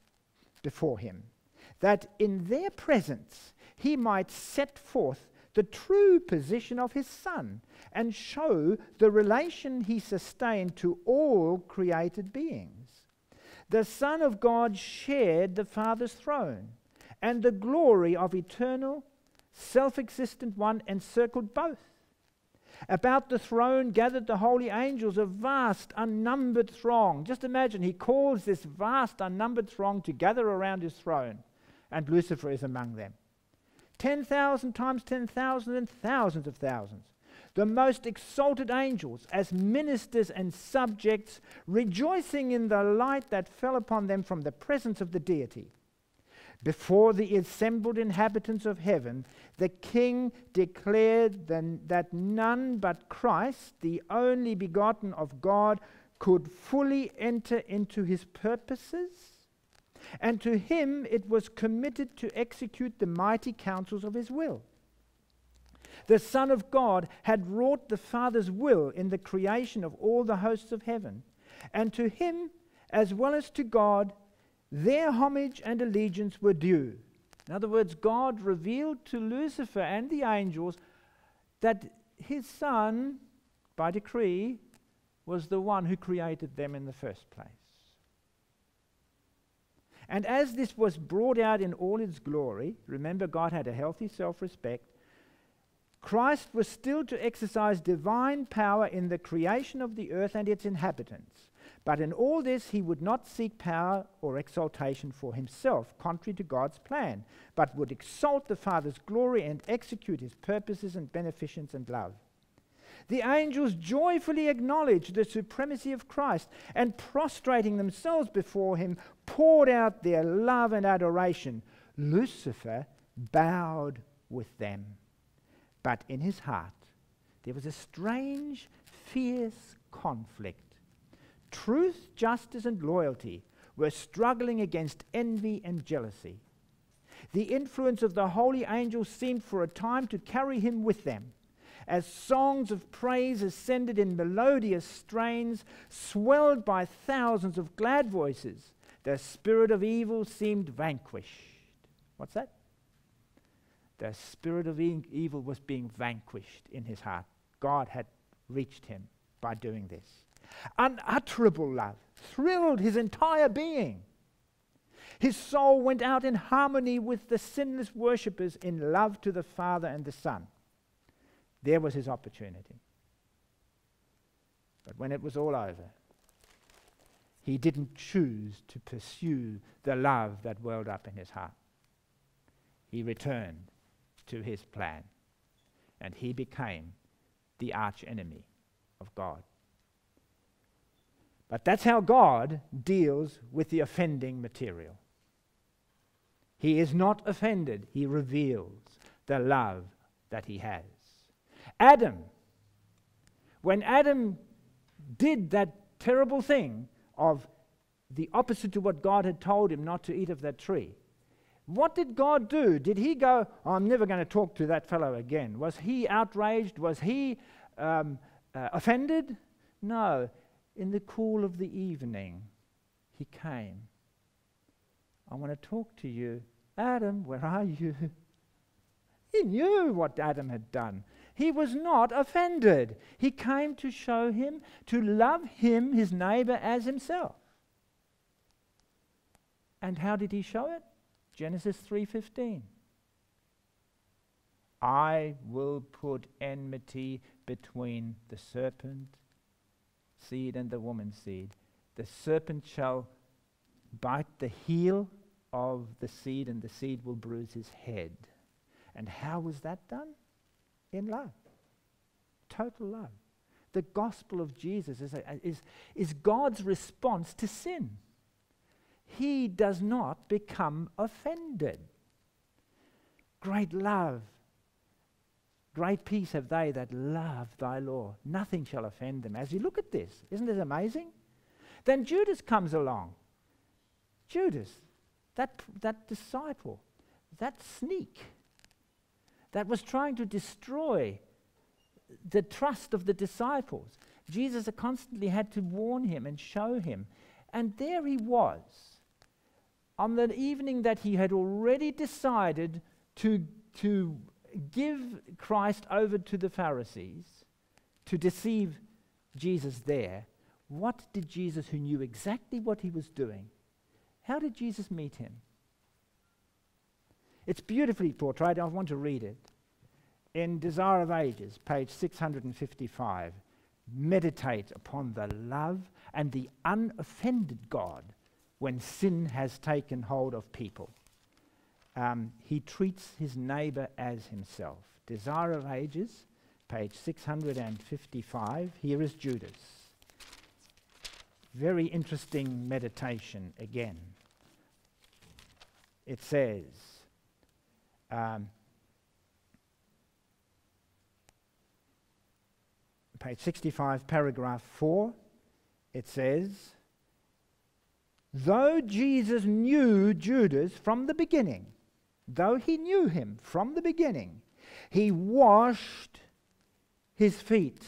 before him, that in their presence he might set forth the true position of his Son and show the relation he sustained to all created beings. The Son of God shared the Father's throne, and the glory of eternal, self existent one encircled both. About the throne gathered the holy angels, a vast, unnumbered throng. Just imagine, he calls this vast, unnumbered throng to gather around his throne, and Lucifer is among them. 10,000 times 10,000 and thousands of thousands. The most exalted angels, as ministers and subjects, rejoicing in the light that fell upon them from the presence of the deity. Before the assembled inhabitants of heaven, the king declared that none but Christ, the only begotten of God, could fully enter into his purposes and to him it was committed to execute the mighty counsels of his will. The Son of God had wrought the Father's will in the creation of all the hosts of heaven, and to him, as well as to God, their homage and allegiance were due. In other words, God revealed to Lucifer and the angels that his Son, by decree, was the one who created them in the first place. And as this was brought out in all its glory, remember, God had a healthy self respect. Christ was still to exercise divine power in the creation of the earth and its inhabitants. But in all this, he would not seek power or exaltation for himself, contrary to God's plan, but would exalt the Father's glory and execute his purposes and beneficence and love. The angels joyfully acknowledged the supremacy of Christ and, prostrating themselves before him, poured out their love and adoration. Lucifer bowed with them. But in his heart, there was a strange, fierce conflict. Truth, justice, and loyalty were struggling against envy and jealousy. The influence of the holy angels seemed for a time to carry him with them. As songs of praise ascended in melodious strains, swelled by thousands of glad voices, the spirit of evil seemed vanquished. What's that? The spirit of e- evil was being vanquished in his heart. God had reached him by doing this. Unutterable love thrilled his entire being. His soul went out in harmony with the sinless worshippers in love to the Father and the Son. There was his opportunity. But when it was all over, he didn't choose to pursue the love that welled up in his heart. He returned to his plan, and he became the arch enemy of God. But that's how God deals with the offending material. He is not offended, he reveals the love that he has. Adam, when Adam did that terrible thing of the opposite to what God had told him not to eat of that tree, what did God do? Did he go, oh, I'm never going to talk to that fellow again? Was he outraged? Was he um, uh, offended? No. In the cool of the evening, he came. I want to talk to you. Adam, where are you? (laughs) He knew what Adam had done. He was not offended. He came to show him, to love him, his neighbor, as himself. And how did he show it? Genesis 3:15. I will put enmity between the serpent seed and the woman's seed. The serpent shall bite the heel of the seed, and the seed will bruise his head. And how was that done? In love. Total love. The gospel of Jesus is, a, is, is God's response to sin. He does not become offended. Great love Great peace have they that love thy law. Nothing shall offend them. As you look at this, isn't this amazing? Then Judas comes along. Judas, that, that disciple, that sneak that was trying to destroy the trust of the disciples. Jesus constantly had to warn him and show him. And there he was on the evening that he had already decided to, to give Christ over to the Pharisees to deceive Jesus there, what did Jesus, who knew exactly what he was doing, how did Jesus meet him? It's beautifully portrayed. I want to read it. In Desire of Ages, page 655, meditate upon the love and the unoffended God when sin has taken hold of people um, he treats his neighbor as himself. Desire of Ages, page 655. Here is Judas. Very interesting meditation again. It says, um, page 65, paragraph 4, it says, Though Jesus knew Judas from the beginning, though he knew him from the beginning, he washed his feet.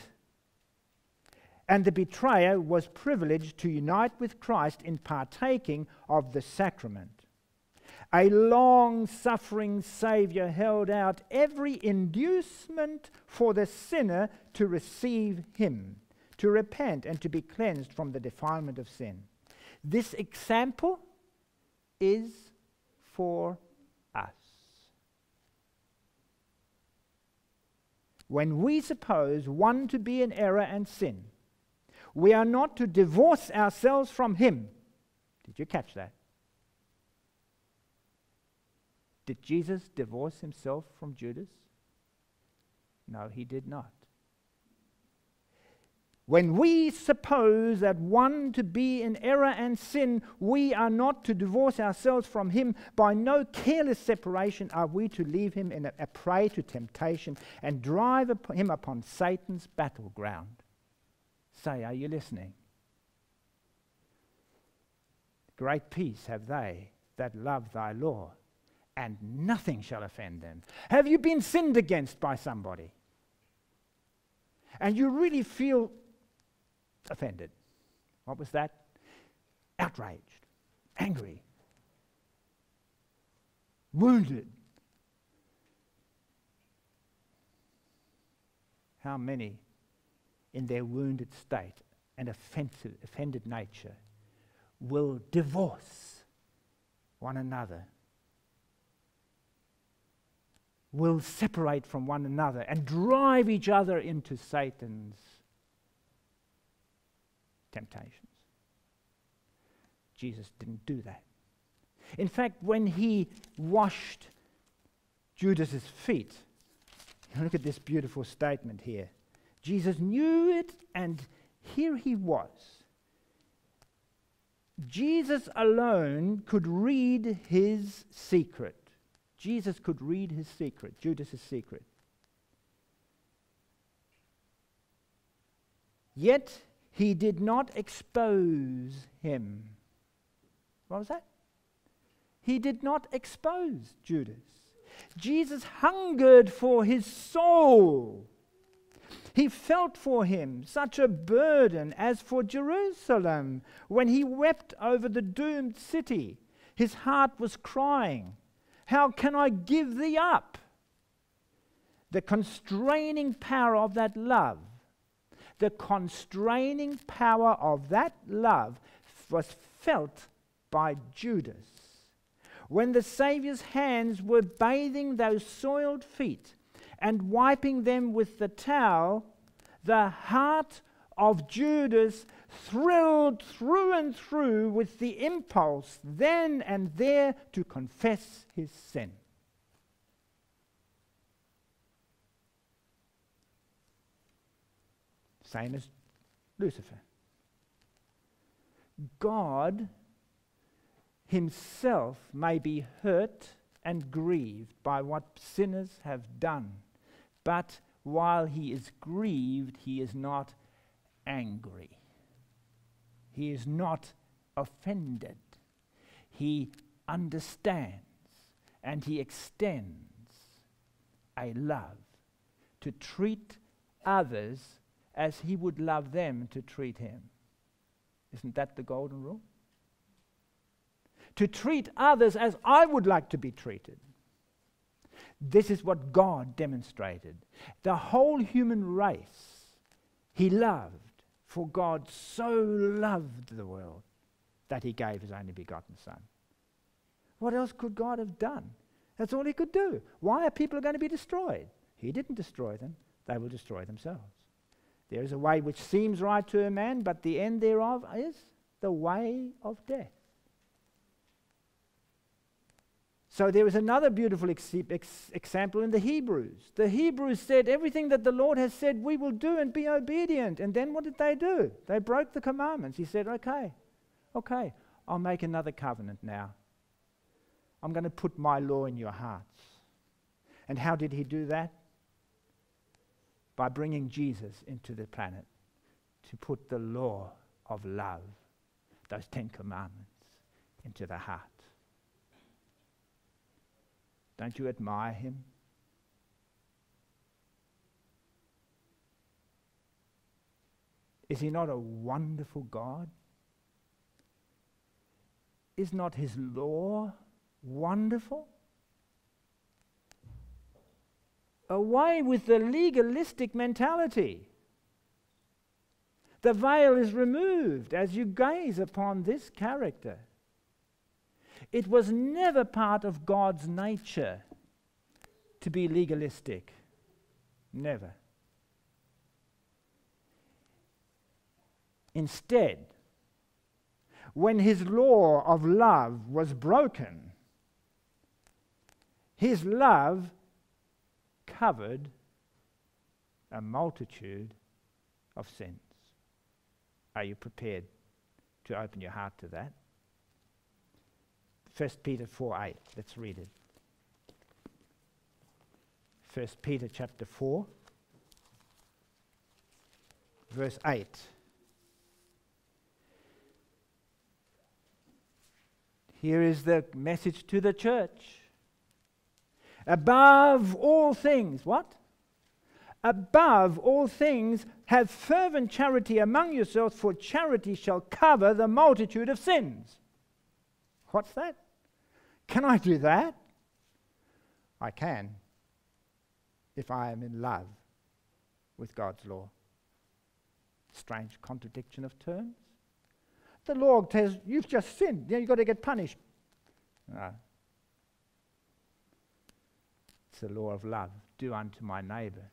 And the betrayer was privileged to unite with Christ in partaking of the sacrament. A long suffering Saviour held out every inducement for the sinner to receive him, to repent, and to be cleansed from the defilement of sin. This example is for us. When we suppose one to be in error and sin, we are not to divorce ourselves from him. Did you catch that? Did Jesus divorce himself from Judas? No, he did not. When we suppose that one to be in error and sin, we are not to divorce ourselves from him. By no careless separation are we to leave him in a, a prey to temptation and drive up him upon Satan's battleground. Say, are you listening? Great peace have they that love thy law, and nothing shall offend them. Have you been sinned against by somebody? And you really feel offended. What was that? Outraged, angry, wounded. How many in their wounded state and offensive, offended nature will divorce one another, will separate from one another and drive each other into Satan's temptations. Jesus didn't do that. In fact, when he washed Judas's feet, (laughs) look at this beautiful statement here. Jesus knew it, and here he was. Jesus alone could read his secret. Jesus could read his secret, Judas's secret. Yet he did not expose him. What was that? He did not expose Judas. Jesus hungered for his soul. He felt for him such a burden as for Jerusalem when he wept over the doomed city. His heart was crying, How can I give thee up? The constraining power of that love the constraining power of that love was felt by Judas. When the Saviour's hands were bathing those soiled feet and wiping them with the towel, the heart of Judas thrilled through and through with the impulse then and there to confess his sin. same as Lucifer. God himself may be hurt and grieved by what sinners have done, but while he is grieved, he is not angry. He is not offended. He understands and he extends a love to treat others as he would love them to treat him. Isn't that the golden rule? To treat others as I would like to be treated. This is what God demonstrated. The whole human race, he loved, for God so loved the world that he gave his only begotten Son. What else could God have done? That's all he could do. Why are people going to be destroyed? He didn't destroy them, they will destroy themselves. There is a way which seems right to a man, but the end thereof is the way of death. So there is another beautiful ex- ex- example in the Hebrews. The Hebrews said, Everything that the Lord has said, we will do and be obedient. And then what did they do? They broke the commandments. He said, Okay, okay, I'll make another covenant now. I'm going to put my law in your hearts. And how did he do that? by bringing Jesus into the planet to put the law of love, those Ten Commandments, into the heart. Don't you admire him? Is he not a wonderful God? Is not his law wonderful? Uh, away with the legalistic mentality. The veil is removed as you gaze upon this character. It was never part of God's nature to be legalistic. Never. Instead, when his law of love was broken, his love covered a multitude of sins. Are you prepared to open your heart to that? 1 Peter 4 8. Let's read it. 1 Peter chapter 4, verse 8. Here is the message to the church. Above all things, what? Above all things, have fervent charity among yourselves, for charity shall cover the multitude of sins. What's that? Can I do that? I can if I am in love with God's law. Strange contradiction of terms. The law says you've just sinned, you you've got to get punished. No. It's the law of love. Do unto my neighbor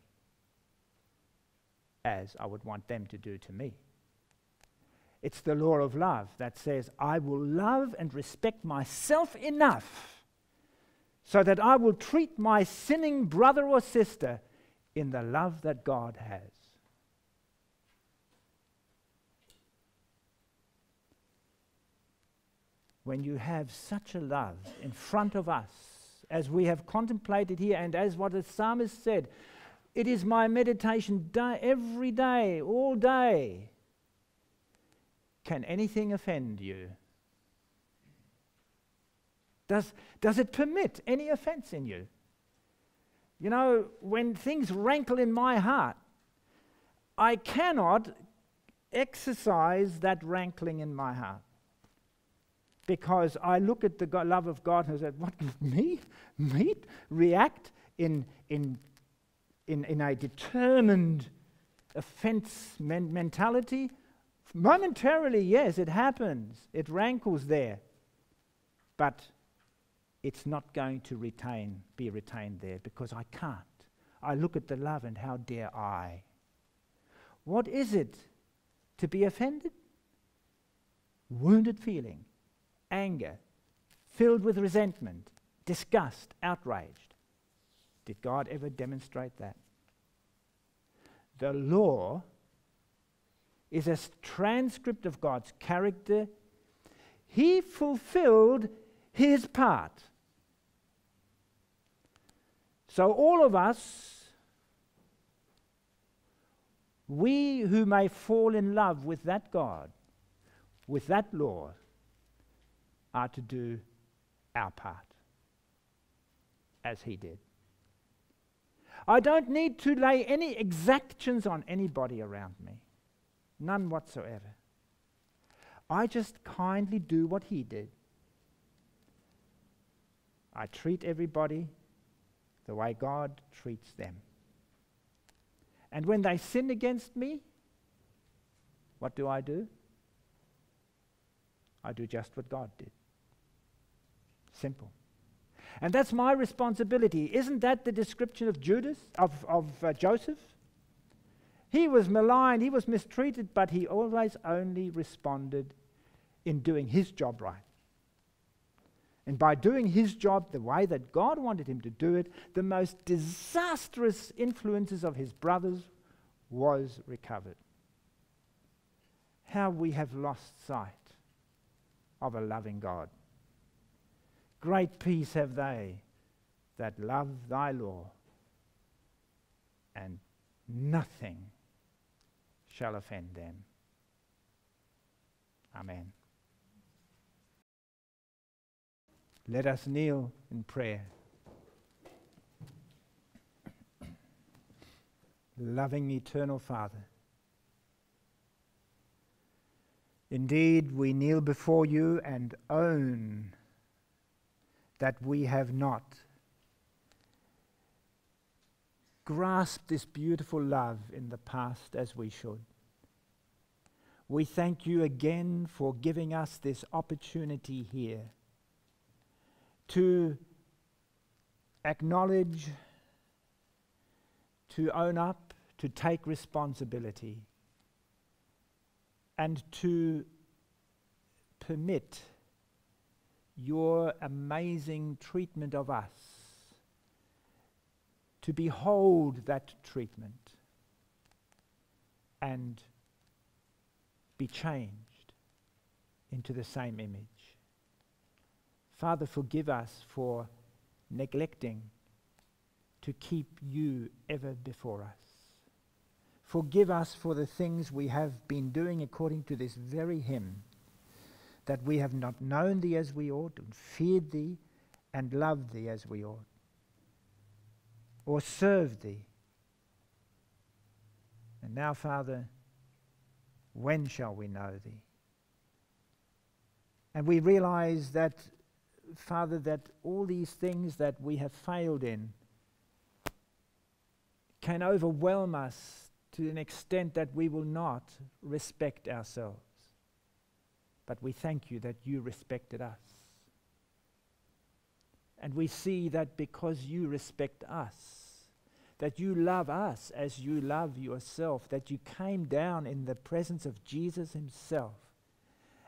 as I would want them to do to me. It's the law of love that says, I will love and respect myself enough so that I will treat my sinning brother or sister in the love that God has. When you have such a love in front of us, as we have contemplated here, and as what the psalmist said, it is my meditation day, every day, all day. Can anything offend you? Does, does it permit any offense in you? You know, when things rankle in my heart, I cannot exercise that rankling in my heart. Because I look at the God, love of God and I say, What, me? Me? React in, in in, in a determined offense men- mentality? Momentarily, yes, it happens. It rankles there. But it's not going to retain, be retained there because I can't. I look at the love and how dare I? What is it to be offended? Wounded feeling, anger, filled with resentment, disgust, outraged. Did God ever demonstrate that? The law is a transcript of God's character. He fulfilled his part. So, all of us, we who may fall in love with that God, with that law, are to do our part as he did. I don't need to lay any exactions on anybody around me, none whatsoever. I just kindly do what he did. I treat everybody the way God treats them. And when they sin against me, what do I do? I do just what God did. Simple. And that's my responsibility. Isn't that the description of Judas, of, of uh, Joseph? He was maligned, he was mistreated, but he always only responded in doing his job right. And by doing his job the way that God wanted him to do it, the most disastrous influences of his brothers was recovered. How we have lost sight of a loving God. Great peace have they that love thy law, and nothing shall offend them. Amen. Let us kneel in prayer. Loving eternal Father, indeed we kneel before you and own that we have not grasped this beautiful love in the past as we should. We thank you again for giving us this opportunity here to acknowledge, to own up, to take responsibility, and to permit your amazing treatment of us, to behold that treatment and be changed into the same image. Father, forgive us for neglecting to keep you ever before us. Forgive us for the things we have been doing according to this very hymn, that we have not known thee as we ought, and feared thee, and loved thee as we ought, or served thee. And now, Father, when shall we know thee? And we realize that Father, that all these things that we have failed in can overwhelm us to an extent that we will not respect ourselves. But we thank you that you respected us. And we see that because you respect us, that you love us as you love yourself, that you came down in the presence of Jesus himself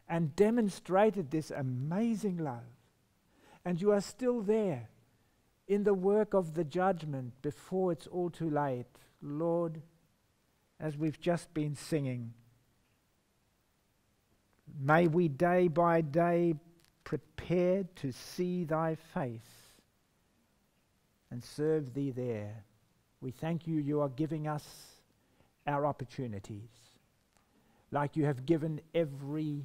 and demonstrated this amazing love and you are still there in the work of the judgment before it's all too late. Lord, as we've just been singing, may we day by day prepare to see thy face and serve thee there. We thank you, you are giving us our opportunities, like you have given every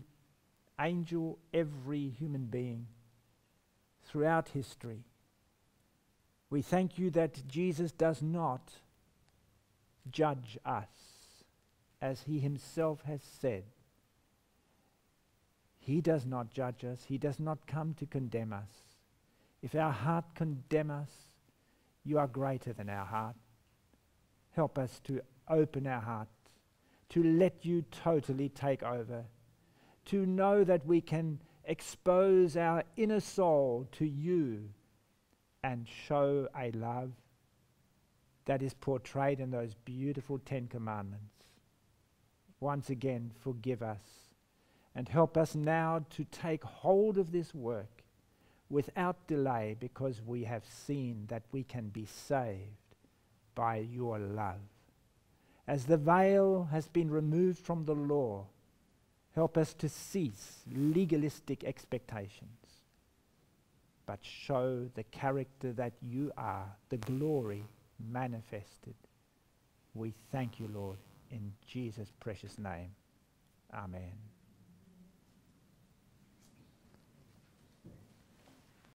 angel, every human being throughout history. We thank you that Jesus does not judge us, as he himself has said. He does not judge us, he does not come to condemn us. If our heart condemn us, you are greater than our heart. Help us to open our heart, to let you totally take over, to know that we can expose our inner soul to you and show a love that is portrayed in those beautiful Ten Commandments. Once again, forgive us and help us now to take hold of this work without delay because we have seen that we can be saved by your love. As the veil has been removed from the law, Help us to cease legalistic expectations, but show the character that you are, the glory manifested. We thank you, Lord, in Jesus' precious name. Amen.